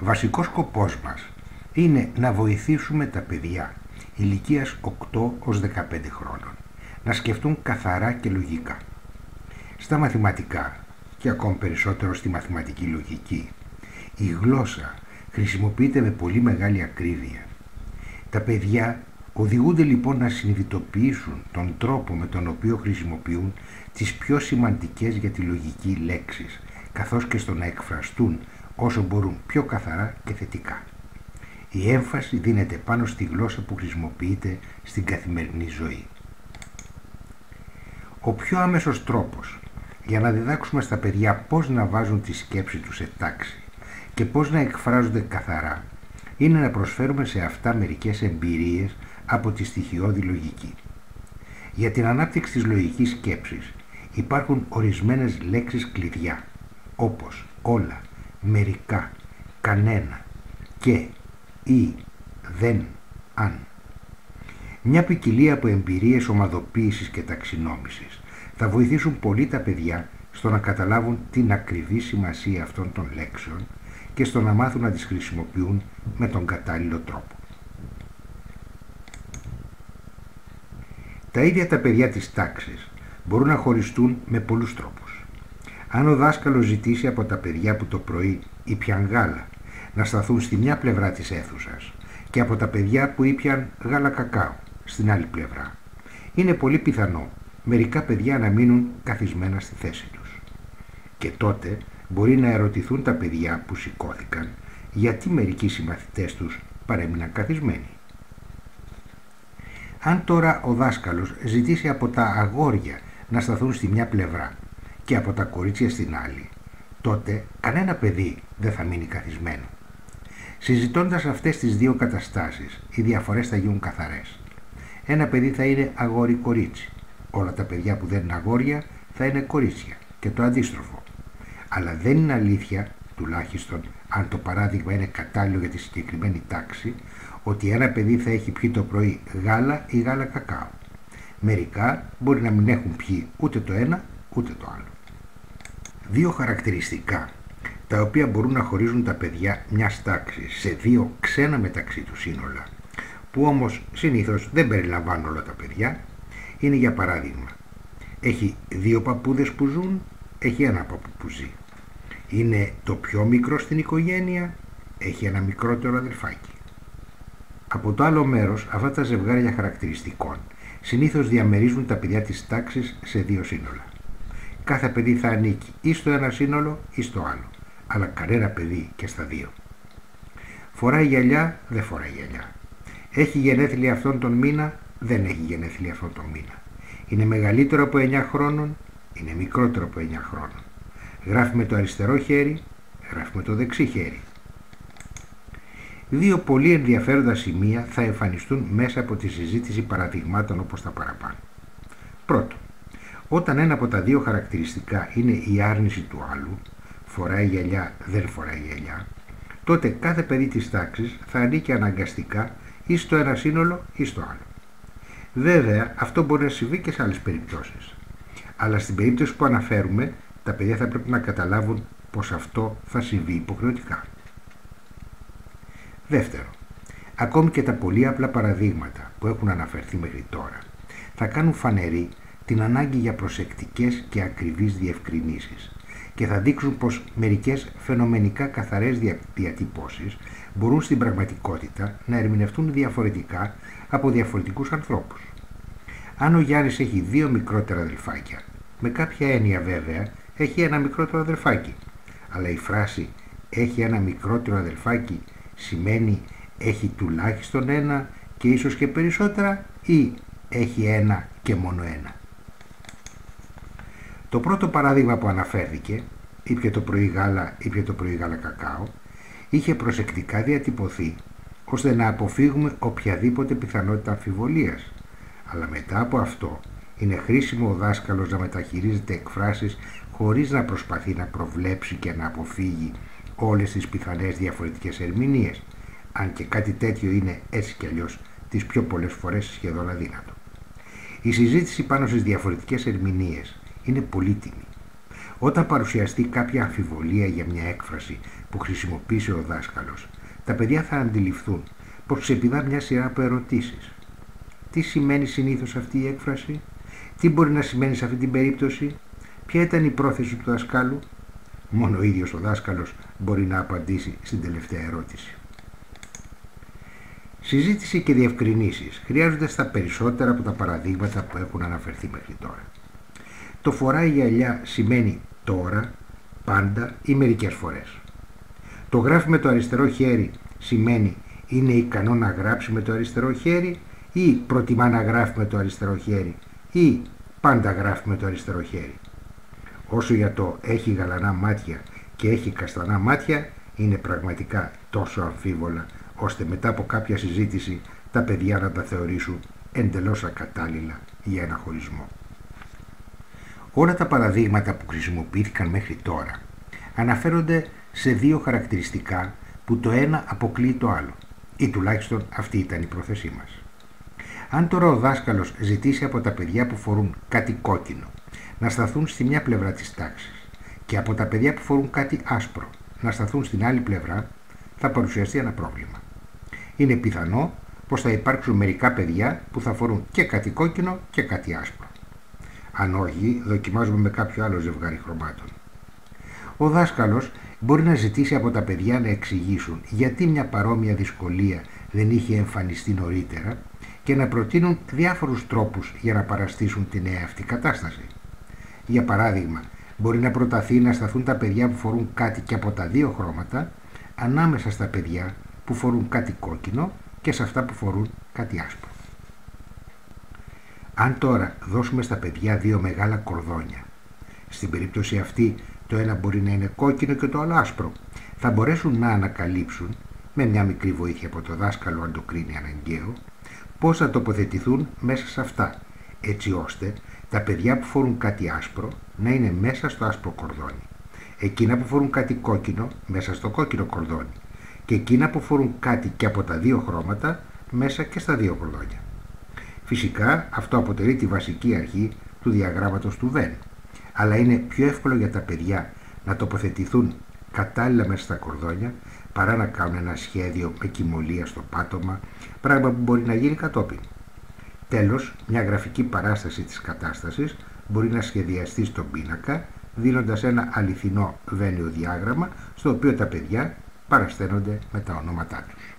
Βασικός σκοπός μας είναι να βοηθήσουμε τα παιδιά ηλικίας 8 ως 15 χρόνων να σκεφτούν καθαρά και λογικά. Στα μαθηματικά και ακόμη περισσότερο στη μαθηματική λογική η γλώσσα χρησιμοποιείται με πολύ μεγάλη ακρίβεια. Τα παιδιά οδηγούνται λοιπόν να συνειδητοποιήσουν τον τρόπο με τον οποίο χρησιμοποιούν τις πιο σημαντικές για τη λογική λέξεις καθώς και στο να εκφραστούν όσο μπορούν πιο καθαρά και θετικά. Η έμφαση δίνεται πάνω στη γλώσσα που χρησιμοποιείται στην καθημερινή ζωή. Ο πιο άμεσος τρόπος για να διδάξουμε στα παιδιά πώς να βάζουν τη σκέψη τους σε τάξη και πώς να εκφράζονται καθαρά είναι να προσφέρουμε σε αυτά μερικές εμπειρίες από τη στοιχειώδη λογική. Για την ανάπτυξη της λογικής σκέψης υπάρχουν ορισμένες λέξεις κλειδιά όπως όλα, μερικά, κανένα και ή, δεν, αν. Μια ποικιλία από εμπειρίες ομαδοποίησης και ταξινόμησης θα βοηθήσουν πολύ τα παιδιά στο να καταλάβουν την ακριβή σημασία αυτών των λέξεων και στο να μάθουν να τις χρησιμοποιούν με τον κατάλληλο τρόπο. Τα ίδια τα παιδιά της τάξης μπορούν να χωριστούν με πολλούς τρόπους. Αν ο δάσκαλος ζητήσει από τα παιδιά που το πρωί ήπιαν γάλα να σταθούν στη μια πλευρά της αίθουσας και από τα παιδιά που ήπιαν γάλα κακάο στην άλλη πλευρά, είναι πολύ πιθανό μερικά παιδιά να μείνουν καθισμένα στη θέση τους. Και τότε μπορεί να ερωτηθούν τα παιδιά που σηκώθηκαν γιατί μερικοί συμμαθητές τους παρέμειναν καθισμένοι. Αν τώρα ο δάσκαλος ζητήσει από τα αγόρια να σταθούν στη μια πλευρά και από τα κορίτσια στην άλλη, τότε κανένα παιδί δεν θα μείνει καθισμένο. Συζητώντας αυτές τις δύο καταστάσεις, οι διαφορές θα γίνουν καθαρές. Ένα παιδί θα είναι αγόρι-κορίτσι. Όλα τα παιδιά που δεν είναι αγόρια θα είναι κορίτσια και το αντίστροφο. Αλλά δεν είναι αλήθεια, τουλάχιστον αν το παράδειγμα είναι κατάλληλο για τη συγκεκριμένη τάξη, ότι ένα παιδί θα έχει πιει το πρωί γάλα ή γάλα κακάο. Μερικά μπορεί να μην έχουν πιει ούτε το ένα ούτε το άλλο. Δύο χαρακτηριστικά τα οποία μπορούν να χωρίζουν τα παιδιά μιας τάξης σε δύο ξένα μεταξύ τους σύνολα, που όμως συνήθως δεν περιλαμβάνουν όλα τα παιδιά, είναι για παράδειγμα, έχει δύο παππούδες που ζουν, έχει ένα παππού που ζει. Είναι το πιο μικρό στην οικογένεια, έχει ένα μικρότερο αδερφάκι. Από το άλλο μέρος, αυτά τα ζευγάρια χαρακτηριστικών συνήθως διαμερίζουν τα παιδιά της τάξης σε δύο σύνολα. Κάθε παιδί θα ανήκει ή στο ένα σύνολο ή στο άλλο, αλλά κανένα παιδί και στα δύο. Φοράει γυαλιά, δεν φοράει γυαλιά. Έχει γενέθλια αυτόν τον μήνα, δεν έχει γενέθλια αυτόν τον μήνα. Είναι μεγαλύτερο από 9 χρόνων, είναι μικρότερο από 9 χρόνων. Γράφει με το αριστερό χέρι, γράφει με το δεξί χέρι. Δύο πολύ ενδιαφέροντα σημεία θα εμφανιστούν μέσα από τη συζήτηση παραδειγμάτων όπως τα παραπάνω. Πρώτο, όταν ένα από τα δύο χαρακτηριστικά είναι η άρνηση του άλλου, φοράει γυαλιά, δεν φοράει γυαλιά, τότε κάθε παιδί της τάξης θα ανήκει αναγκαστικά ή στο ένα σύνολο ή στο άλλο. Βέβαια, αυτό μπορεί να συμβεί και σε άλλες περιπτώσεις. Αλλά στην περίπτωση που αναφέρουμε, τα παιδιά θα πρέπει να καταλάβουν πως αυτό θα συμβεί υποχρεωτικά. Δεύτερο, ακόμη και τα πολύ απλά παραδείγματα που έχουν αναφερθεί μέχρι τώρα θα κάνουν φανερή την ανάγκη για προσεκτικές και ακριβείς διευκρινήσεις και θα δείξουν πως μερικές φαινομενικά καθαρές διατυπώσεις μπορούν στην πραγματικότητα να ερμηνευτούν διαφορετικά από διαφορετικούς ανθρώπους. Αν ο Γιάννης έχει δύο μικρότερα αδελφάκια, με κάποια έννοια βέβαια έχει ένα μικρότερο αδελφάκι, αλλά η φράση έχει ένα μικρότερο αδελφάκι σημαίνει έχει τουλάχιστον ένα και ίσως και περισσότερα ή έχει ένα και μόνο ένα. Το πρώτο παράδειγμα που αναφέρθηκε, ήπια το πρωί γάλα, ήπια το πρωί γάλα κακάο, είχε προσεκτικά διατυπωθεί ώστε να αποφύγουμε οποιαδήποτε πιθανότητα αμφιβολίας. Αλλά μετά από αυτό είναι χρήσιμο ο δάσκαλος να μεταχειρίζεται εκφράσεις χωρίς να προσπαθεί να προβλέψει και να αποφύγει όλες τις πιθανές διαφορετικές ερμηνείες, αν και κάτι τέτοιο είναι έτσι κι αλλιώς τις πιο πολλές φορές σχεδόν αδύνατο. Η συζήτηση πάνω στις διαφορετικές ερμηνείες είναι πολύτιμη. Όταν παρουσιαστεί κάποια αμφιβολία για μια έκφραση που χρησιμοποίησε ο δάσκαλος, τα παιδιά θα αντιληφθούν πως ξεπηδά μια σειρά από ερωτήσεις. Τι σημαίνει συνήθως αυτή η έκφραση, τι μπορεί να σημαίνει σε αυτή την περίπτωση, ποια ήταν η πρόθεση του δασκάλου; Μόνο ο ίδιος ο δάσκαλος μπορεί να απαντήσει στην τελευταία ερώτηση. Συζήτηση και διευκρινήσεις χρειάζονται στα περισσότερα από τα παραδείγματα που έχουν αναφερθεί μέχρι τώρα. Το φοράει γυαλιά σημαίνει τώρα, πάντα ή μερικές φορές. Το γράφει με το αριστερό χέρι σημαίνει είναι ικανό να γράψει με το αριστερό χέρι ή προτιμά να γράφει με το αριστερό χέρι ή πάντα γράφει με το αριστερό χέρι. Όσο για το έχει γαλανά μάτια και έχει καστανά μάτια είναι πραγματικά τόσο αμφίβολα ώστε μετά από κάποια συζήτηση τα παιδιά να τα θεωρήσουν εντελώς ακατάλληλα για ένα χωρισμό. Όλα τα παραδείγματα που χρησιμοποιήθηκαν μέχρι τώρα αναφέρονται σε δύο χαρακτηριστικά που το ένα αποκλείει το άλλο ή τουλάχιστον αυτή ήταν η πρόθεσή μας. Αν τώρα ο δάσκαλος ζητήσει από τα παιδιά που φορούν κάτι κόκκινο να σταθούν στη μια πλευρά της τάξης και από τα παιδιά που φορούν κάτι άσπρο να σταθούν στην άλλη πλευρά, θα παρουσιαστεί ένα πρόβλημα. Είναι πιθανό πως θα υπάρξουν μερικά παιδιά που θα φορούν και κάτι κόκκινο και κάτι άσπρο. Αν όχι, δοκιμάζουμε με κάποιο άλλο ζευγάρι χρωμάτων. Ο δάσκαλος μπορεί να ζητήσει από τα παιδιά να εξηγήσουν γιατί μια παρόμοια δυσκολία δεν είχε εμφανιστεί νωρίτερα και να προτείνουν διάφορους τρόπους για να παραστήσουν τη νέα αυτή κατάσταση. Για παράδειγμα, μπορεί να προταθεί να σταθούν τα παιδιά που φορούν κάτι και από τα δύο χρώματα ανάμεσα στα παιδιά που φορούν κάτι κόκκινο και σε αυτά που φορούν κάτι άσπρο. Αν τώρα δώσουμε στα παιδιά δύο μεγάλα κορδόνια, στην περίπτωση αυτή το ένα μπορεί να είναι κόκκινο και το άλλο άσπρο, θα μπορέσουν να ανακαλύψουν, με μια μικρή βοήθεια από το δάσκαλο αν το κρίνει αναγκαίο, πώς θα τοποθετηθούν μέσα σε αυτά, έτσι ώστε τα παιδιά που φορούν κάτι άσπρο να είναι μέσα στο άσπρο κορδόνι, εκείνα που φορούν κάτι κόκκινο μέσα στο κόκκινο κορδόνι και εκείνα που φορούν κάτι και από τα δύο χρώματα μέσα και στα δύο κορδόνια. Φυσικά αυτό αποτελεί τη βασική αρχή του διαγράμματος του Βεν, αλλά είναι πιο εύκολο για τα παιδιά να τοποθετηθούν κατάλληλα μέσα στα κορδόνια παρά να κάνουν ένα σχέδιο με κοιμωλία στο πάτωμα, πράγμα που μπορεί να γίνει κατόπιν. Τέλος, μια γραφική παράσταση της κατάστασης μπορεί να σχεδιαστεί στον πίνακα, δίνοντας ένα αληθινό βένιο διάγραμμα, στο οποίο τα παιδιά παρασταίνονται με τα ονόματά τους.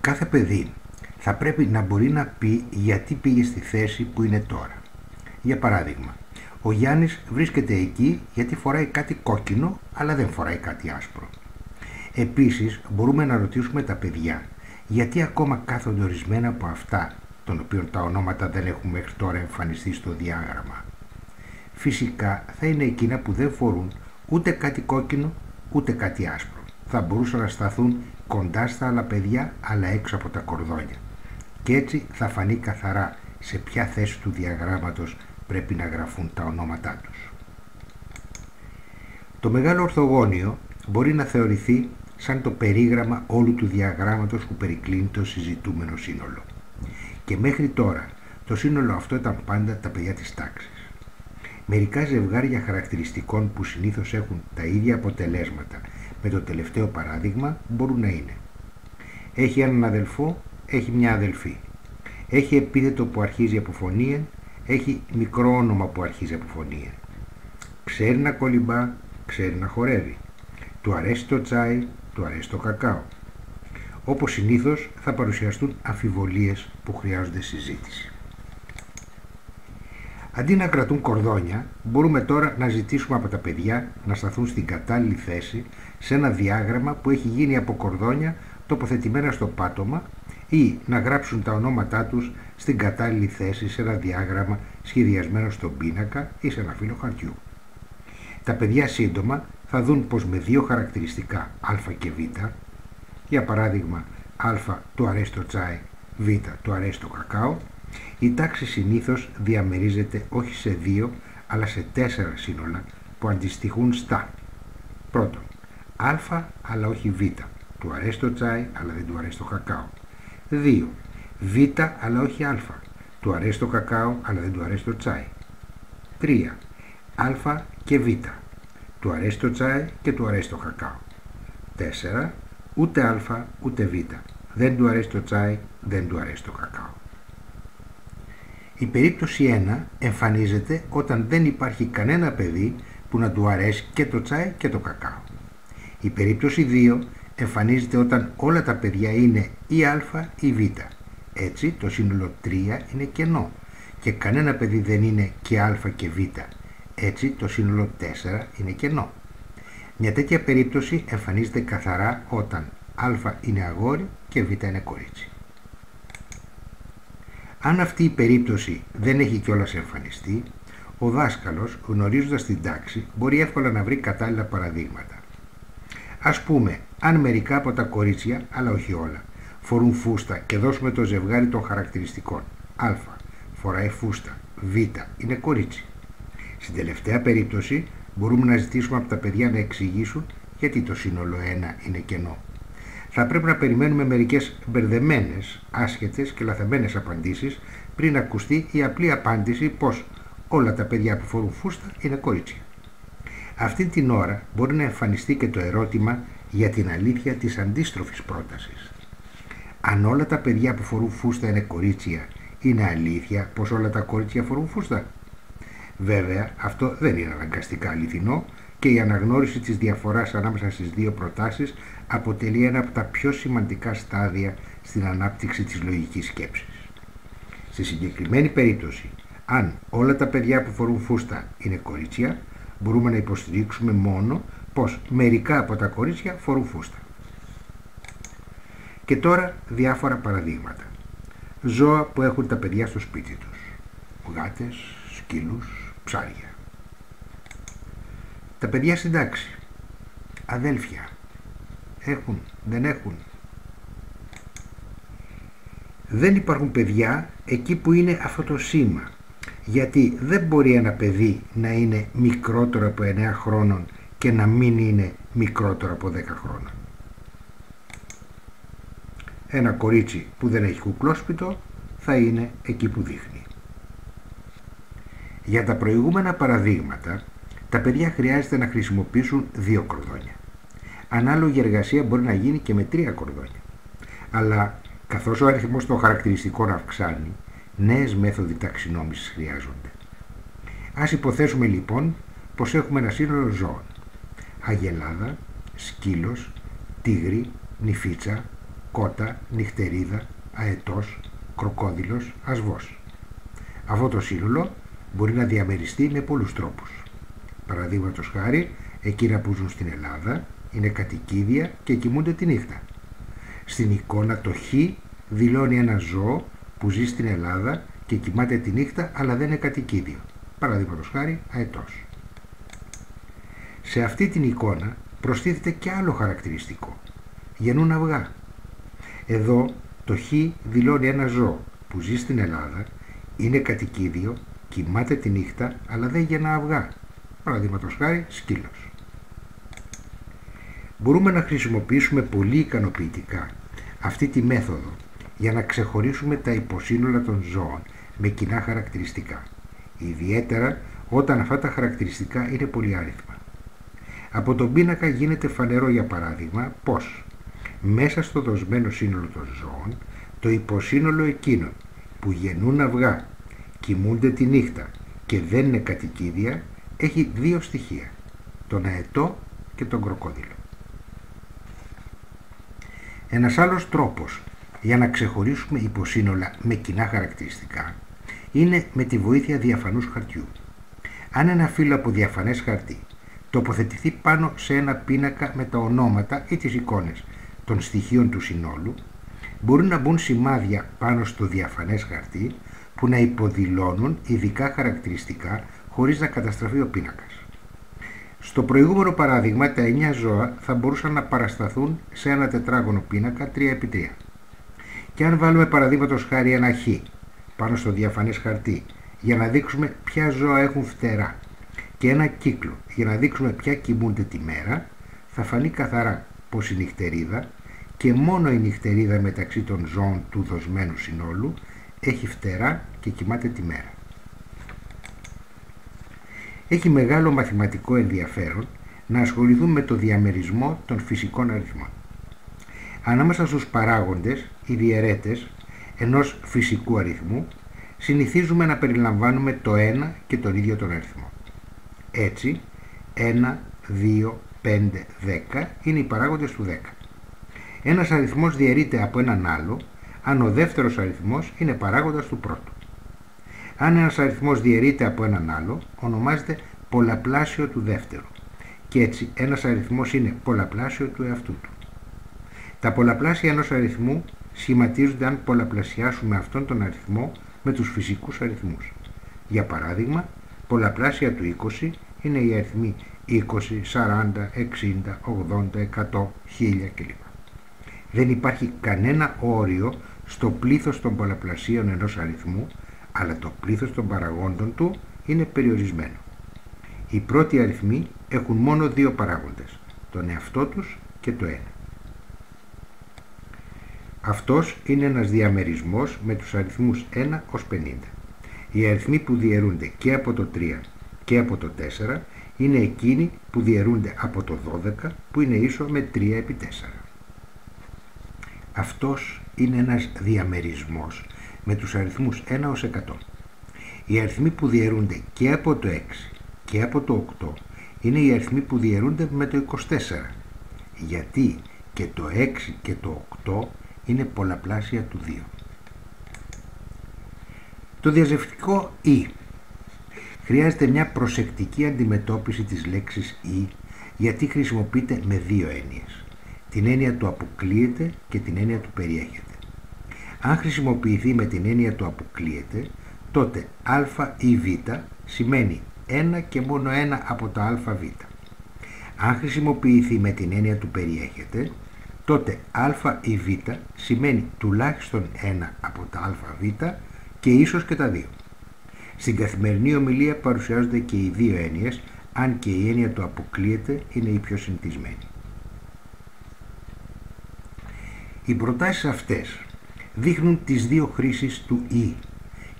Κάθε παιδί θα πρέπει να μπορεί να πει γιατί πήγε στη θέση που είναι τώρα. Για παράδειγμα, ο Γιάννης βρίσκεται εκεί γιατί φοράει κάτι κόκκινο αλλά δεν φοράει κάτι άσπρο. Επίσης μπορούμε να ρωτήσουμε τα παιδιά γιατί ακόμα κάθονται ορισμένα από αυτά των οποίων τα ονόματα δεν έχουν μέχρι τώρα εμφανιστεί στο διάγραμμα. Φυσικά θα είναι εκείνα που δεν φορούν ούτε κάτι κόκκινο ούτε κάτι άσπρο. Θα μπορούσαν να σταθούν κοντά στα άλλα παιδιά αλλά έξω από τα κορδόνια. Και έτσι θα φανεί καθαρά σε ποια θέση του διαγράμματος πρέπει να γραφούν τα ονόματά τους. Το μεγάλο ορθογώνιο μπορεί να θεωρηθεί σαν το περίγραμμα όλου του διαγράμματος που περικλίνει το συζητούμενο σύνολο. Και μέχρι τώρα το σύνολο αυτό ήταν πάντα τα παιδιά της τάξης. Μερικά ζευγάρια χαρακτηριστικών που συνήθως έχουν τα ίδια αποτελέσματα με το τελευταίο παράδειγμα μπορούν να είναι. Έχει έναν αδελφό, έχει μια αδελφή. Έχει επίθετο που αρχίζει από φωνήεν, έχει μικρό όνομα που αρχίζει από φωνήεν. Ξέρει να κολυμπά, ξέρει να χορεύει. Του αρέσει το τσάι, του αρέσει το κακάο. Όπως συνήθως θα παρουσιαστούν αφιβολίες που χρειάζονται συζήτηση. Αντί να κρατούν κορδόνια, μπορούμε τώρα να ζητήσουμε από τα παιδιά να σταθούν στην κατάλληλη θέση σε ένα διάγραμμα που έχει γίνει από κορδόνια τοποθετημένα στο πάτωμα ή να γράψουν τα ονόματά τους στην κατάλληλη θέση σε ένα διάγραμμα σχεδιασμένο στον πίνακα ή σε ένα φύλλο χαρτιού. Τα παιδιά σύντομα θα δουν πως με δύο χαρακτηριστικά α και β, για παράδειγμα α του αρέσει το τσάι, β του αρέσει το κακάο, η τάξη συνήθως διαμερίζεται όχι σε δύο αλλά σε τέσσερα σύνολα που αντιστοιχούν στα πρώτον α αλλά όχι β, του αρέσει το τσάι αλλά δεν του αρέσει το κακάο. 2. Β αλλά όχι α, του αρέσει το κακάο αλλά δεν του αρέσει το τσάι. 3. α και β. Του αρέσει το τσάι και του αρέσει το κακάο. 4. Ούτε α ούτε β. Δεν του αρέσει το τσάι, δεν του αρέσει το κακάο. Η περίπτωση 1 εμφανίζεται όταν δεν υπάρχει κανένα παιδί που να του αρέσει και το τσάι και το κακάο. Η περίπτωση 2 εμφανίζεται όταν όλα τα παιδιά είναι ή α ή β. Έτσι το σύνολο 3 είναι κενό και κανένα παιδί δεν είναι και α και β. Έτσι το σύνολο 4 είναι κενό. Μια τέτοια περίπτωση εμφανίζεται καθαρά όταν α είναι αγόρι και β είναι κορίτσι. Αν αυτή η περίπτωση δεν έχει κιόλας εμφανιστεί, ο δάσκαλος, γνωρίζοντας την τάξη, μπορεί εύκολα να βρει κατάλληλα παραδείγματα. Ας πούμε, αν μερικά από τα κορίτσια, αλλά όχι όλα, φορούν φούστα και δώσουμε το ζευγάρι των χαρακτηριστικών. Α. Φοράει φούστα. Β. Είναι κορίτσι. Στην τελευταία περίπτωση μπορούμε να ζητήσουμε από τα παιδιά να εξηγήσουν γιατί το σύνολο 1 είναι κενό. Θα πρέπει να περιμένουμε μερικές μπερδεμένες, άσχετες και λαθεμένες απαντήσεις πριν ακουστεί η απλή απάντηση πως όλα τα παιδιά που φορούν φούστα είναι κορίτσια. Αυτή την ώρα μπορεί να εμφανιστεί και το ερώτημα για την αλήθεια της αντίστροφης πρότασης. Αν όλα τα παιδιά που φορούν φούστα είναι κορίτσια, είναι αλήθεια πως όλα τα κορίτσια φορούν φούστα. Βέβαια, αυτό δεν είναι αναγκαστικά αληθινό και η αναγνώριση της διαφοράς ανάμεσα στις δύο προτάσεις αποτελεί ένα από τα πιο σημαντικά στάδια στην ανάπτυξη της λογικής σκέψης. Στη συγκεκριμένη περίπτωση, αν όλα τα παιδιά που φορούν φούστα είναι κορίτσια, μπορούμε να υποστηρίξουμε μόνο πως μερικά από τα κορίτσια φορούν φούστα. Και τώρα διάφορα παραδείγματα. Ζώα που έχουν τα παιδιά στο σπίτι τους. Γάτες, σκύλους, ψάρια. Τα παιδιά στην τάξη. Αδέλφια. Έχουν, δεν έχουν. Δεν υπάρχουν παιδιά εκεί που είναι αυτό το σήμα. Γιατί δεν μπορεί ένα παιδί να είναι μικρότερο από 9 χρόνων και να μην είναι μικρότερο από 10 χρόνων. Ένα κορίτσι που δεν έχει κουκλόσπιτο θα είναι εκεί που δείχνει. Για τα προηγούμενα παραδείγματα, τα παιδιά χρειάζεται να χρησιμοποιήσουν δύο κορδόνια. Ανάλογη εργασία μπορεί να γίνει και με τρία κορδόνια. Αλλά καθώς ο αριθμός των χαρακτηριστικών αυξάνει, νέες μέθοδοι ταξινόμησης χρειάζονται. Ας υποθέσουμε λοιπόν πως έχουμε ένα σύνολο ζώων. Αγελάδα, σκύλος, τίγρη, νηφίτσα, κότα, νυχτερίδα, αετός, κροκόδιλος, ασβός. Αυτό το σύνολο μπορεί να διαμεριστεί με πολλούς τρόπους. Παραδείγματος χάρη, εκείνα που ζουν στην Ελλάδα είναι κατοικίδια και κοιμούνται τη νύχτα. Στην εικόνα το χ δηλώνει ένα ζώο που ζει στην Ελλάδα και κοιμάται τη νύχτα αλλά δεν είναι κατοικίδιο. Παραδείγματος χάρη, αετός. Σε αυτή την εικόνα προστίθεται και άλλο χαρακτηριστικό. Γεννούν αυγά. Εδώ το χ δηλώνει ένα ζώο που ζει στην Ελλάδα, είναι κατοικίδιο, κοιμάται τη νύχτα αλλά δεν γεννά αυγά. Παραδείγματος χάρη σκύλος. Μπορούμε να χρησιμοποιήσουμε πολύ ικανοποιητικά αυτή τη μέθοδο για να ξεχωρίσουμε τα υποσύνολα των ζώων με κοινά χαρακτηριστικά. Ιδιαίτερα όταν αυτά τα χαρακτηριστικά είναι πολυάριθμα. Από τον πίνακα γίνεται φανερό για παράδειγμα πως μέσα στο δοσμένο σύνολο των ζώων το υποσύνολο εκείνων που γεννούν αυγά, κοιμούνται τη νύχτα και δεν είναι κατοικίδια έχει δύο στοιχεία, τον αετό και τον κροκόδιλο. Ένας άλλος τρόπος για να ξεχωρίσουμε υποσύνολα με κοινά χαρακτηριστικά είναι με τη βοήθεια διαφανούς χαρτιού. Αν ένα φύλλο από διαφανές χαρτί τοποθετηθεί πάνω σε ένα πίνακα με τα ονόματα ή τις εικόνες των στοιχείων του συνόλου, μπορούν να μπουν σημάδια πάνω στο διαφανές χαρτί που να υποδηλώνουν ειδικά χαρακτηριστικά χωρίς να καταστραφεί ο πίνακας. Στο προηγούμενο παράδειγμα, τα 9 ζώα θα μπορούσαν να παρασταθούν σε ένα τετράγωνο πίνακα 3x3. Και αν βάλουμε παραδείγματος χάρη ένα χ πάνω στο διαφανές χαρτί για να δείξουμε ποια ζώα έχουν φτερά και ένα κύκλο για να δείξουμε ποια κοιμούνται τη μέρα, θα φανεί καθαρά πως η νυχτερίδα και μόνο η νυχτερίδα μεταξύ των ζώων του δοσμένου συνόλου έχει φτερά και κοιμάται τη μέρα. έχει μεγάλο μαθηματικό ενδιαφέρον να ασχοληθούν με το διαμερισμό των φυσικών αριθμών. Ανάμεσα στους παράγοντες, οι διαιρέτες ενός φυσικού αριθμού, συνηθίζουμε να περιλαμβάνουμε το 1 και τον ίδιο τον αριθμό. Έτσι, 1, 2, 5, 10 είναι οι παράγοντες του 10. Ένας αριθμός διαιρείται από έναν άλλο αν ο δεύτερος αριθμός είναι παράγοντας του πρώτου. Αν ένας αριθμός διαιρείται από έναν άλλο, ονομάζεται πολλαπλάσιο του δεύτερου. Και έτσι ένας αριθμός είναι πολλαπλάσιο του εαυτού του. Τα πολλαπλάσια ενός αριθμού σχηματίζονται αν πολλαπλασιάσουμε αυτόν τον αριθμό με τους φυσικούς αριθμούς. Για παράδειγμα, πολλαπλάσια του 20 είναι οι αριθμοί 20, 40, 60, 80, 100, 1000 κλπ. Δεν υπάρχει κανένα όριο στο πλήθος των πολλαπλασίων ενός αριθμού, αλλά το πλήθος των παραγόντων του είναι περιορισμένο. Οι πρώτοι αριθμοί έχουν μόνο δύο παράγοντες, τον εαυτό τους και το ένα. Αυτός είναι ένας διαμερισμός με τους αριθμούς 1 ως 50. Οι αριθμοί που διαιρούνται και από το 3 και από το 4 είναι εκείνοι που διαιρούνται από το 12 που είναι ίσο με 3 επί 4. Αυτός είναι ένας διαμερισμός με τους αριθμούς 1 ως 100. Οι αριθμοί που διαιρούνται και από το 6 και από το 8 είναι οι αριθμοί που διαιρούνται με το 24. Γιατί και το 6 και το 8 είναι πολλαπλάσια του 2. Το διαζευτικό «ή» χρειάζεται μια προσεκτική αντιμετώπιση της λέξης «ή» γιατί χρησιμοποιείται με δύο έννοιες. Την έννοια του αποκλείεται και την έννοια του περιέχεται. Αν χρησιμοποιηθεί με την έννοια του αποκλείεται, τότε α ή β σημαίνει ένα και μόνο ένα από τα αβ. Αν χρησιμοποιηθεί με την έννοια του περιέχεται, τότε α ή β σημαίνει τουλάχιστον ένα από τα αβ και ίσως και τα δύο. Στην καθημερινή ομιλία παρουσιάζονται και οι δύο έννοιες, αν και η έννοια του αποκλείεται είναι η πιο συνηθισμένη. Οι προτάσεις αυτές δείχνουν τις δύο χρήσεις του «ή»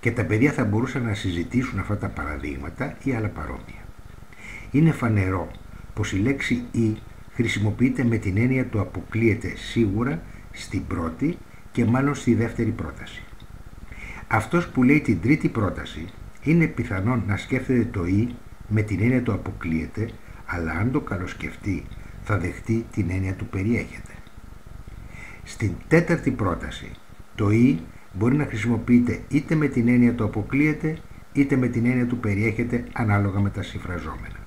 και τα παιδιά θα μπορούσαν να συζητήσουν αυτά τα παραδείγματα ή άλλα παρόμοια. Είναι φανερό πως η λέξη «ή» χρησιμοποιείται με την έννοια του αποκλείεται σίγουρα στην πρώτη και μάλλον στη δεύτερη πρόταση. Αυτός που λέει την τρίτη πρόταση είναι πιθανόν να σκέφτεται το «ή» με την έννοια του αποκλείεται, αλλά αν το καλοσκεφτεί θα δεχτεί την έννοια του περιέχεται. Στην τέταρτη πρόταση το «ή» μπορεί να χρησιμοποιείται είτε με την έννοια του αποκλείεται είτε με την έννοια του περιέχεται ανάλογα με τα συμφραζόμενα.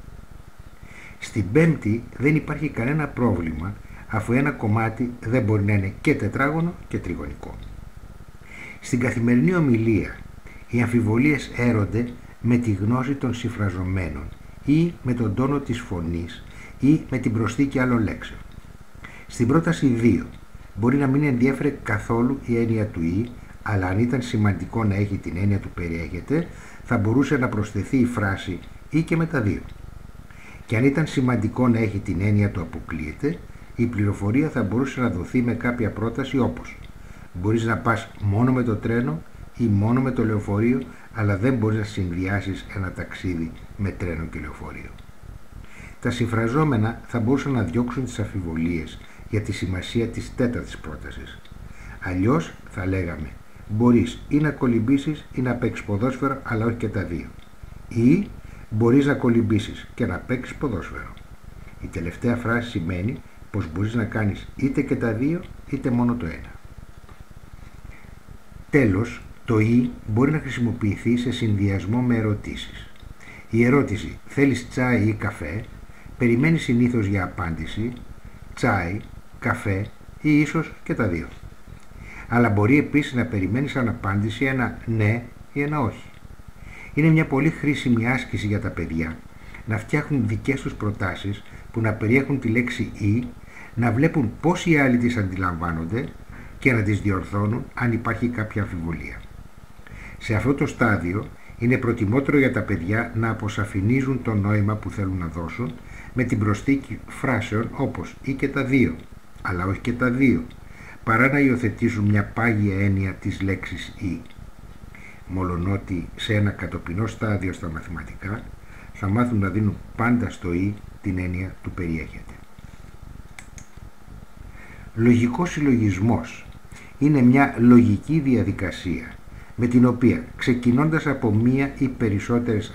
Στην πέμπτη δεν υπάρχει κανένα πρόβλημα αφού ένα κομμάτι δεν μπορεί να είναι και τετράγωνο και τριγωνικό. Στην καθημερινή ομιλία οι αμφιβολίες έρονται με τη γνώση των συμφραζομένων ή με τον τόνο της φωνής ή με την προσθήκη άλλων λέξεων. Στην πρόταση 2 μπορεί να μην ενδιέφερε καθόλου η έννοια του «ή», αλλά αν ήταν σημαντικό να έχει την έννοια του «περιέχεται», θα μπορούσε να προσθεθεί η φράση «ή» και με τα δύο. Και αν ήταν σημαντικό να έχει την έννοια του «αποκλείεται», η πληροφορία θα μπορούσε να δοθεί με κάποια πρόταση όπως «Μπορείς να πας μόνο με το τρένο ή μόνο με το λεωφορείο, αλλά δεν μπορείς να συνδυάσεις ένα ταξίδι με τρένο και λεωφορείο». Τα συμφραζόμενα θα μπορούσαν να διώξουν τις αφιβολίες για τη σημασία της τέταρτης πρότασης. Αλλιώς θα λέγαμε μπορείς ή να κολυμπήσεις ή να παίξεις ποδόσφαιρο αλλά όχι και τα δύο. Ή μπορείς να κολυμπήσεις και να παίξεις ποδόσφαιρο. Η τελευταία φράση σημαίνει πως μπορείς να κάνεις είτε και τα δύο είτε μόνο το ένα. Τέλος, το «ή» μπορεί να χρησιμοποιηθεί σε συνδυασμό με ερωτήσεις. Η ερώτηση «θέλεις τσάι ή καφέ» περιμένει συνήθως για απάντηση τσάι καφέ ή ίσως και τα δύο. Αλλά μπορεί επίσης να περιμένεις σαν απάντηση ένα ναι ή ένα όχι. Είναι μια πολύ χρήσιμη άσκηση για τα παιδιά να φτιάχνουν δικές τους προτάσεις που να περιέχουν τη λέξη «ή», να βλέπουν πώς οι άλλοι τις αντιλαμβάνονται και να τις διορθώνουν αν υπάρχει κάποια αμφιβολία. Σε αυτό το στάδιο είναι προτιμότερο για τα παιδιά να αποσαφηνίζουν το νόημα που θέλουν να δώσουν με την προσθήκη φράσεων όπως «ή και τα δύο» αλλά όχι και τα δύο, παρά να υιοθετήσουν μια πάγια έννοια της λέξης «ή». Μολονότι σε ένα κατοπινό στάδιο στα μαθηματικά, θα μάθουν να δίνουν πάντα στο «ή» την έννοια του περιέχεται. Λογικός συλλογισμός είναι μια λογική διαδικασία με την οποία ξεκινώντας από μία ή περισσότερες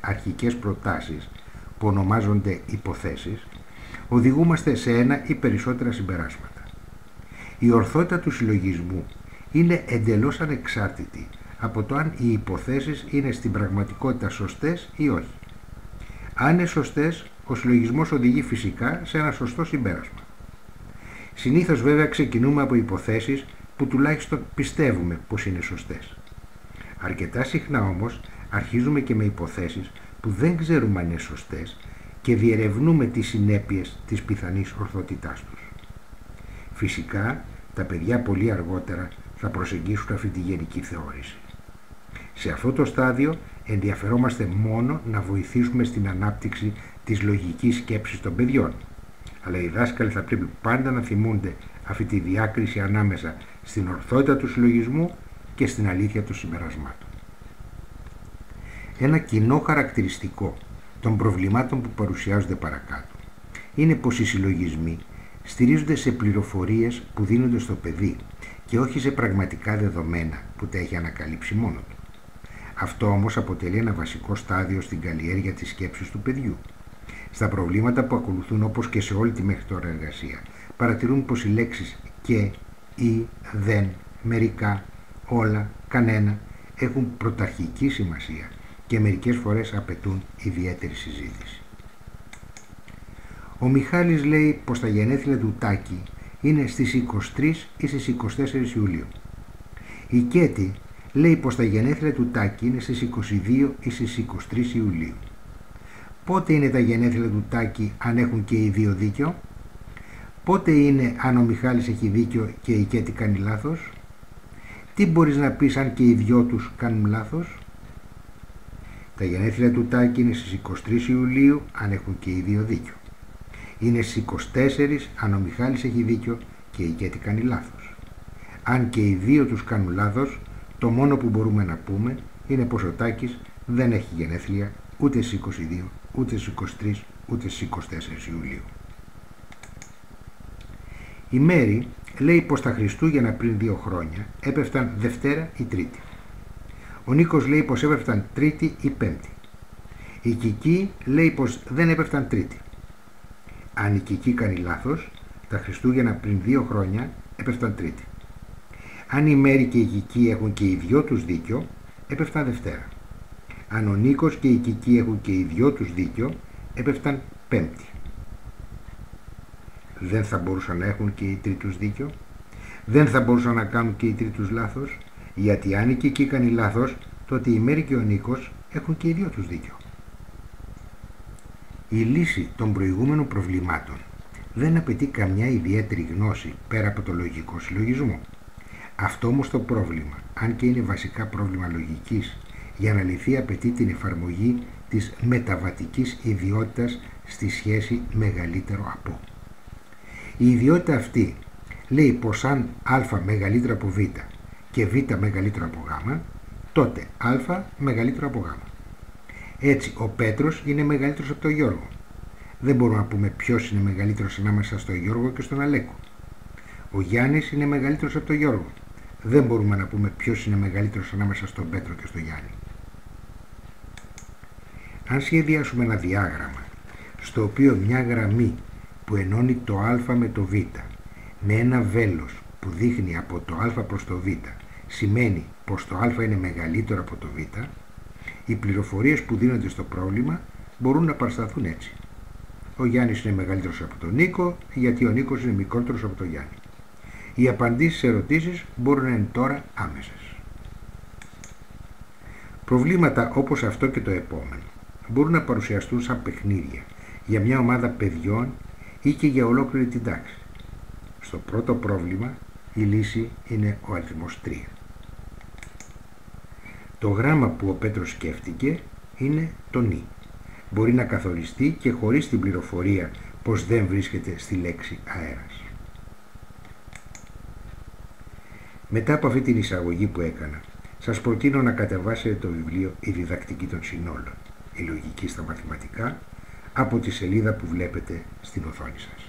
αρχικές προτάσεις που ονομάζονται υποθέσεις οδηγούμαστε σε ένα ή περισσότερα συμπεράσματα. Η ορθότητα του συλλογισμού είναι εντελώς ανεξάρτητη από το αν οι υποθέσεις είναι στην πραγματικότητα σωστές ή όχι. Αν είναι σωστές, ο συλλογισμός οδηγεί φυσικά σε ένα σωστό συμπέρασμα. Συνήθως βέβαια ξεκινούμε από υποθέσεις που τουλάχιστον πιστεύουμε πως είναι σωστές. Αρκετά συχνά όμως αρχίζουμε και με υποθέσεις που δεν ξέρουμε αν είναι σωστές και διερευνούμε τις συνέπειες της πιθανής ορθότητάς τους. Φυσικά, τα παιδιά πολύ αργότερα θα προσεγγίσουν αυτή τη γενική θεώρηση. Σε αυτό το στάδιο ενδιαφερόμαστε μόνο να βοηθήσουμε στην ανάπτυξη της λογικής σκέψης των παιδιών. Αλλά οι δάσκαλοι θα πρέπει πάντα να θυμούνται αυτή τη διάκριση ανάμεσα στην ορθότητα του συλλογισμού και στην αλήθεια των συμπερασμάτων. Ένα κοινό χαρακτηριστικό των προβλημάτων που παρουσιάζονται παρακάτω είναι πως οι συλλογισμοί στηρίζονται σε πληροφορίες που δίνονται στο παιδί και όχι σε πραγματικά δεδομένα που τα έχει ανακαλύψει μόνο του. Αυτό όμως αποτελεί ένα βασικό στάδιο στην καλλιέργεια της σκέψης του παιδιού. Στα προβλήματα που ακολουθούν όπως και σε όλη τη μέχρι τώρα εργασία παρατηρούν πως οι λέξεις και, ή, δεν, μερικά, όλα, κανένα έχουν πρωταρχική σημασία και μερικές φορές απαιτούν ιδιαίτερη συζήτηση. Ο Μιχάλης λέει πως τα γενέθλια του Τάκη είναι στις 23 ή στις 24 Ιουλίου. Η Κέτη λέει πως τα γενέθλια του Τάκη είναι στις 22 ή στις 23 Ιουλίου. Πότε είναι τα γενέθλια του Τάκη αν έχουν και οι δύο δίκιο; Πότε είναι αν ο Μιχάλης έχει δίκιο και η Κέτη κάνει λάθος; Τι μπορείς να πεις αν και οι δυο τους κάνουν λάθος; Τα γενέθλια του Τάκη είναι στις 23 Ιουλίου αν έχουν και οι δύο δίκιο. Είναι στις 24 αν ο Μιχάλης έχει δίκιο και η Κέτη κάνει λάθος. Αν και οι δύο τους κάνουν λάθος, το μόνο που μπορούμε να πούμε είναι πως ο Τάκης δεν έχει γενέθλια ούτε στις 22, ούτε στις 23, ούτε στις 24 Ιουλίου. Η Μέρη λέει πως τα Χριστούγεννα πριν δύο χρόνια έπεφταν Δευτέρα ή Τρίτη. Ο Νίκος λέει πως έπεφταν Τρίτη ή Πέμπτη. Η Κική λέει πως δεν έπεφταν Τρίτη. Αν η Κική κάνει λάθος, τα Χριστούγεννα πριν δύο χρόνια έπεφταν Τρίτη. Αν η Μέρη και η Κική έχουν και οι δυο τους δίκιο, έπεφταν Δευτέρα. Αν ο Νίκος και η Κική έχουν και οι δυο τους δίκιο, έπεφταν Πέμπτη. Δεν θα μπορούσαν να έχουν και οι τρίτους δίκιο. Δεν θα μπορούσαν να κάνουν και οι τρίτους λάθος, γιατί αν η Κική κάνει λάθος, τότε η Μέρη και ο Νίκος έχουν και οι δυο τους δίκιο. Η λύση των προηγούμενων προβλημάτων δεν απαιτεί καμιά ιδιαίτερη γνώση πέρα από το λογικό συλλογισμό. Αυτό όμως το πρόβλημα, αν και είναι βασικά πρόβλημα λογικής, για να λυθεί απαιτεί την εφαρμογή της μεταβατικής ιδιότητας στη σχέση μεγαλύτερο από. Η ιδιότητα αυτή λέει πως αν α μεγαλύτερο από β και β μεγαλύτερο από γ, τότε α μεγαλύτερο από γ. Έτσι, ο Πέτρος είναι μεγαλύτερος από τον Γιώργο. Δεν μπορούμε να πούμε ποιος είναι μεγαλύτερος ανάμεσα στον Γιώργο και στον Αλέκο. Ο Γιάννης είναι μεγαλύτερος από τον Γιώργο. Δεν μπορούμε να πούμε ποιος είναι μεγαλύτερος ανάμεσα στον Πέτρο και στον Γιάννη. Αν σχεδιάσουμε ένα διάγραμμα στο οποίο μια γραμμή που ενώνει το α με το β με ένα βέλος που δείχνει από το α προς το β σημαίνει πως το α είναι μεγαλύτερο από το β οι πληροφορίες που δίνονται στο πρόβλημα μπορούν να παρασταθούν έτσι. Ο Γιάννης είναι μεγαλύτερος από τον Νίκο γιατί ο Νίκος είναι μικρότερος από τον Γιάννη. Οι απαντήσεις σε ερωτήσεις μπορούν να είναι τώρα άμεσες. Προβλήματα όπως αυτό και το επόμενο μπορούν να παρουσιαστούν σαν παιχνίδια για μια ομάδα παιδιών ή και για ολόκληρη την τάξη. Στο πρώτο πρόβλημα η λύση είναι ο αριθμός 3. Το γράμμα που ο Πέτρος σκέφτηκε είναι το νι. Μπορεί να καθοριστεί και χωρίς την πληροφορία πως δεν βρίσκεται στη λέξη αέρας. Μετά από αυτή την εισαγωγή που έκανα, σας προτείνω να κατεβάσετε το βιβλίο «Η διδακτική των συνόλων». η λογική στα μαθηματικά από τη σελίδα που βλέπετε στην οθόνη σας.